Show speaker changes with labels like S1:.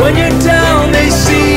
S1: When you're down, they see